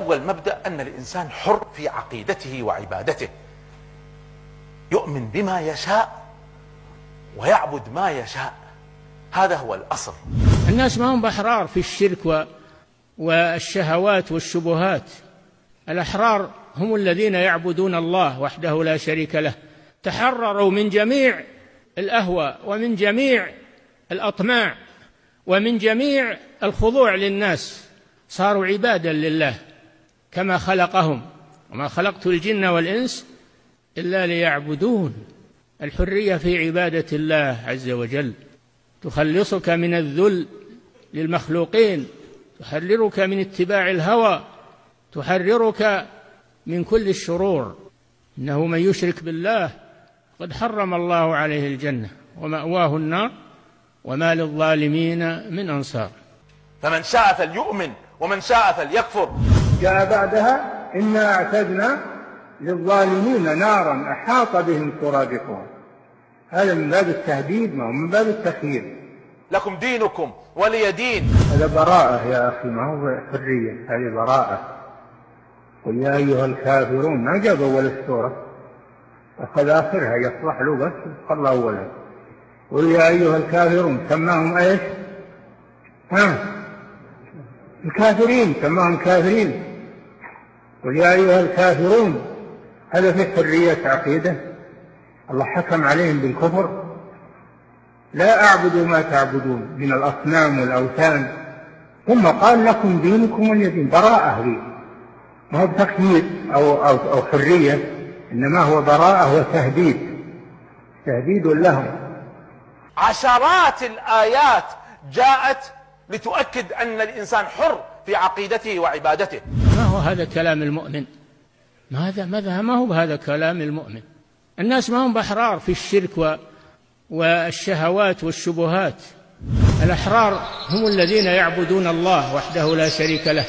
أول مبدأ أن الإنسان حر في عقيدته وعبادته. يؤمن بما يشاء ويعبد ما يشاء. هذا هو الأصل. الناس ما هم بأحرار في الشرك و... والشهوات والشبهات. الأحرار هم الذين يعبدون الله وحده لا شريك له. تحرروا من جميع الأهوى ومن جميع الأطماع ومن جميع الخضوع للناس. صاروا عبادا لله. كما خلقهم. وما خلقت الجن والإنس إلا ليعبدون. الحرية في عبادة الله عز وجل. تخلصك من الذل للمخلوقين. تحررك من اتباع الهوى. تحررك من كل الشرور. إنه من يشرك بالله قد حرم الله عليه الجنة ومأواه النار وما للظالمين من أنصار. فمن شاء فليؤمن ومن شاء فليكفر. جاء بعدها إنا أعتدنا للظالمين نارا أحاط بهم سرادقها هذا من باب التهديد ما هو من باب التخيير. لكم دينكم ولي دين. هذا براءة يا أخي ما هو حرية هذه براءة. قل يا أيها الكافرون ما جاب أول السورة؟ أخذ آخرها يصلح له بس قبل أولها قل يا أيها الكافرون سماهم إيش؟ ها؟ الكافرين سماهم كافرين. قل يا أيها الكافرون هذا في حرية عقيدة؟ الله حكم عليهم بالكفر. لا أعبد ما تعبدون من الأصنام والأوثان. ثم قال لكم دينكم ولي دين براءة لي. ما هو بتكفير أو, أو, أو حرية إنما هو براءة وتهديد. تهديد لهم. عشرات الآيات جاءت لتؤكد أن الإنسان حر في عقيدته وعبادته. ما هو هذا كلام المؤمن؟ ماذا ماذا ما هو هذا كلام المؤمن؟ الناس ما هم بأحرار في الشرك و... والشهوات والشبهات. الأحرار هم الذين يعبدون الله وحده لا شريك له.